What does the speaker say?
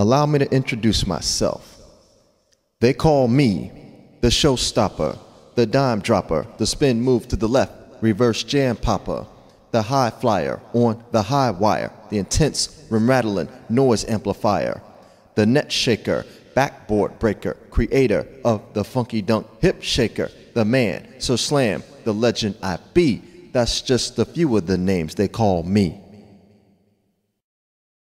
Allow me to introduce myself. They call me the showstopper, the dime dropper, the spin move to the left, reverse jam popper, the high flyer on the high wire, the intense rim rattling noise amplifier, the net shaker, backboard breaker, creator of the funky dunk hip shaker, the man, so slam, the legend I be. That's just a few of the names they call me.